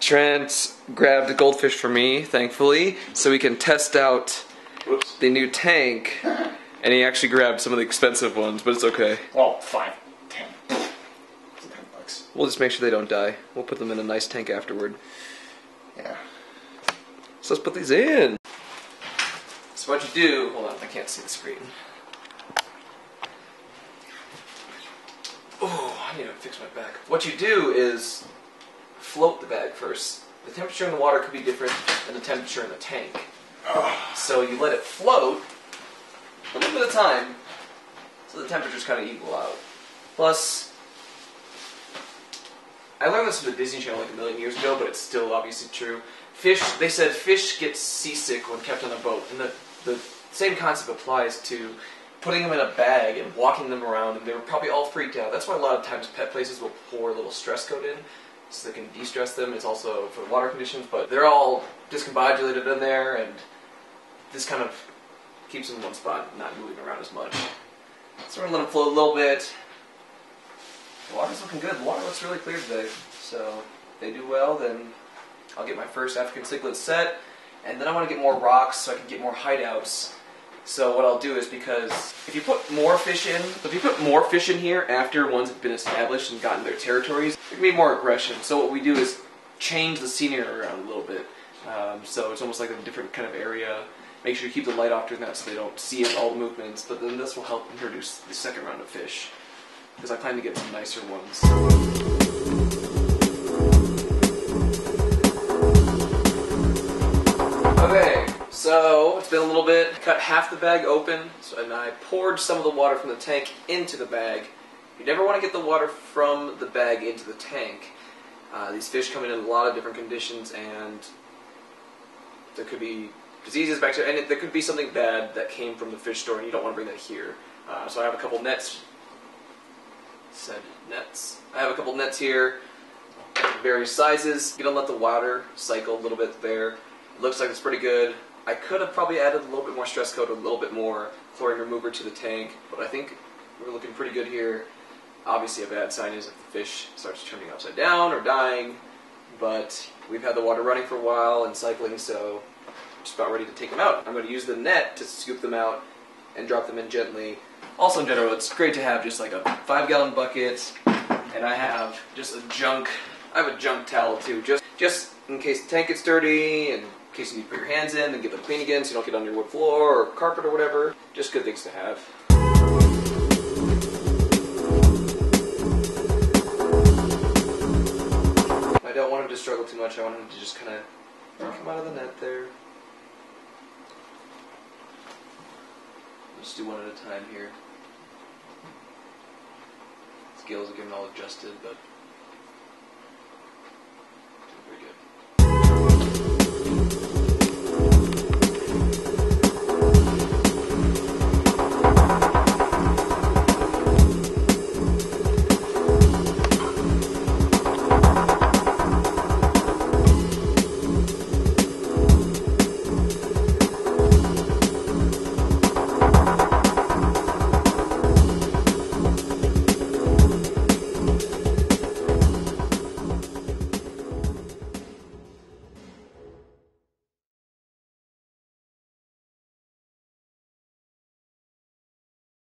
Trent grabbed a goldfish for me, thankfully, so we can test out Whoops. the new tank. And he actually grabbed some of the expensive ones, but it's okay. Oh, well, five, ten. It's ten bucks. We'll just make sure they don't die. We'll put them in a nice tank afterward. Yeah. So let's put these in. So what you do, hold on, I can't see the screen. Oh, I need to fix my back. What you do is float the bag first. The temperature in the water could be different than the temperature in the tank. So you let it float a little bit of time so the temperatures kind of equal out. Plus, I learned this from the Disney Channel like a million years ago, but it's still obviously true. Fish, they said fish get seasick when kept on a boat, and the, the same concept applies to putting them in a bag and walking them around, and they were probably all freaked out. That's why a lot of times pet places will pour a little stress coat in so they can de-stress them. It's also for the water conditions, but they're all discombobulated in there, and this kind of keeps them in one spot, not moving around as much. So we're gonna let them float a little bit. The water's looking good. The water looks really clear today. So if they do well, then I'll get my first African cichlid set, and then I want to get more rocks so I can get more hideouts. So what I'll do is because if you put more fish in, if you put more fish in here after ones have been established and gotten their territories, there can be more aggression. So what we do is change the scenery around a little bit. Um, so it's almost like a different kind of area. Make sure you keep the light off during that so they don't see it, all the movements. But then this will help introduce the second round of fish because I plan to get some nicer ones. Okay, so it's been a little bit. Cut half the bag open, so, and I poured some of the water from the tank into the bag. You never want to get the water from the bag into the tank. Uh, these fish come in in a lot of different conditions, and there could be diseases, bacteria, and it, there could be something bad that came from the fish store, and you don't want to bring that here. Uh, so I have a couple nets. Said nets. I have a couple nets here, various sizes. You don't let the water cycle a little bit there. Looks like it's pretty good. I could have probably added a little bit more stress coat, a little bit more chlorine remover to the tank, but I think we're looking pretty good here. Obviously, a bad sign is if the fish starts turning upside down or dying, but we've had the water running for a while and cycling, so just about ready to take them out. I'm going to use the net to scoop them out and drop them in gently. Also, in general, it's great to have just like a five gallon bucket, and I have just a junk. I have a junk towel too, just just in case the tank gets dirty and in case you need to put your hands in and get them clean again, so you don't get on your wood floor or carpet or whatever. Just good things to have. I don't want him to struggle too much. I want him to just kind of come out of the net there. Just do one at a time here. Scales are getting all adjusted, but